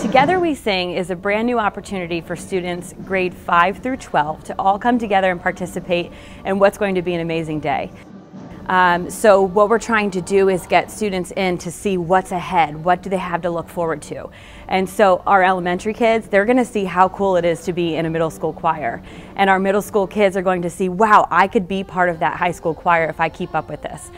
Together We Sing is a brand new opportunity for students grade 5 through 12 to all come together and participate in what's going to be an amazing day. Um, so what we're trying to do is get students in to see what's ahead, what do they have to look forward to. And so our elementary kids, they're going to see how cool it is to be in a middle school choir. And our middle school kids are going to see, wow, I could be part of that high school choir if I keep up with this.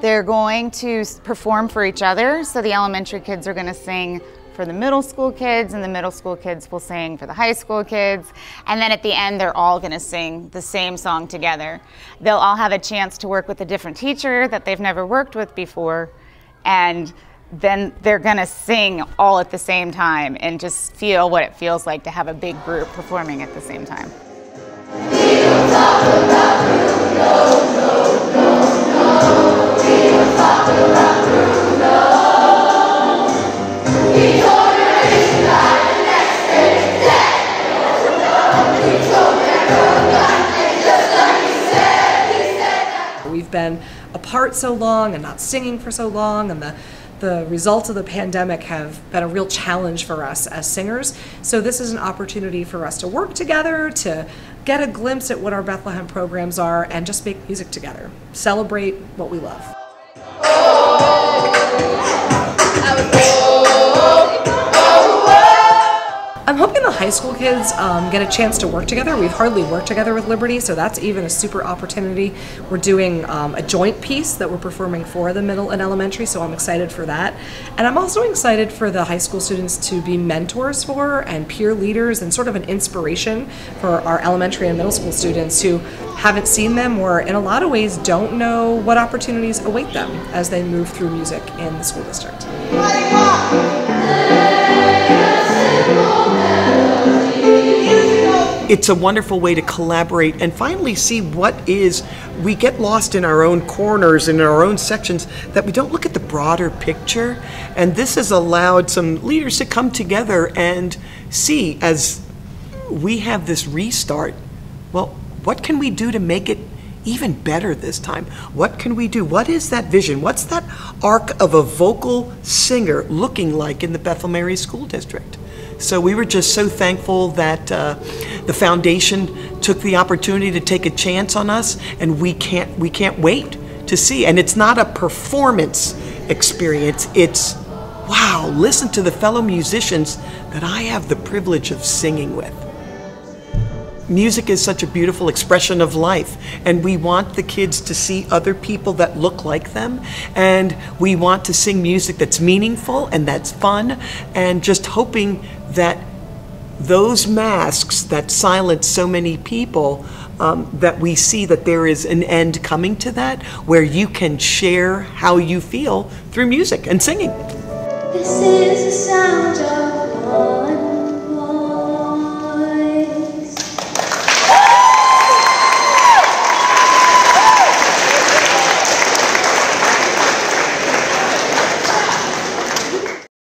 They're going to perform for each other. So the elementary kids are going to sing for the middle school kids, and the middle school kids will sing for the high school kids. And then at the end, they're all going to sing the same song together. They'll all have a chance to work with a different teacher that they've never worked with before. And then they're going to sing all at the same time and just feel what it feels like to have a big group performing at the same time. Been apart so long and not singing for so long, and the the results of the pandemic have been a real challenge for us as singers. So this is an opportunity for us to work together, to get a glimpse at what our Bethlehem programs are, and just make music together. Celebrate what we love. High school kids um, get a chance to work together. We've hardly worked together with Liberty, so that's even a super opportunity. We're doing um, a joint piece that we're performing for the middle and elementary, so I'm excited for that. And I'm also excited for the high school students to be mentors for and peer leaders and sort of an inspiration for our elementary and middle school students who haven't seen them or in a lot of ways don't know what opportunities await them as they move through music in the school district. It's a wonderful way to collaborate and finally see what is we get lost in our own corners and in our own sections that we don't look at the broader picture. And this has allowed some leaders to come together and see as we have this restart well what can we do to make it even better this time? What can we do? What is that vision? What's that arc of a vocal singer looking like in the Bethlehem Area school district? So we were just so thankful that uh, the foundation took the opportunity to take a chance on us, and we can't we can't wait to see. And it's not a performance experience. It's wow, listen to the fellow musicians that I have the privilege of singing with. Music is such a beautiful expression of life, and we want the kids to see other people that look like them, and we want to sing music that's meaningful and that's fun, and just hoping that those masks that silence so many people, um, that we see that there is an end coming to that, where you can share how you feel through music and singing.